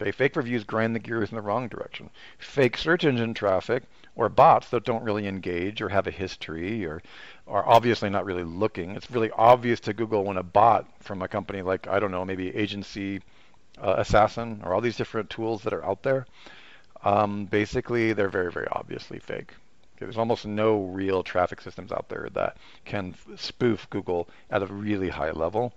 Okay, fake reviews grind the gears in the wrong direction. Fake search engine traffic or bots that don't really engage or have a history or are obviously not really looking. It's really obvious to Google when a bot from a company like, I don't know, maybe Agency uh, Assassin or all these different tools that are out there, um, basically they're very, very obviously fake. Okay, there's almost no real traffic systems out there that can spoof Google at a really high level.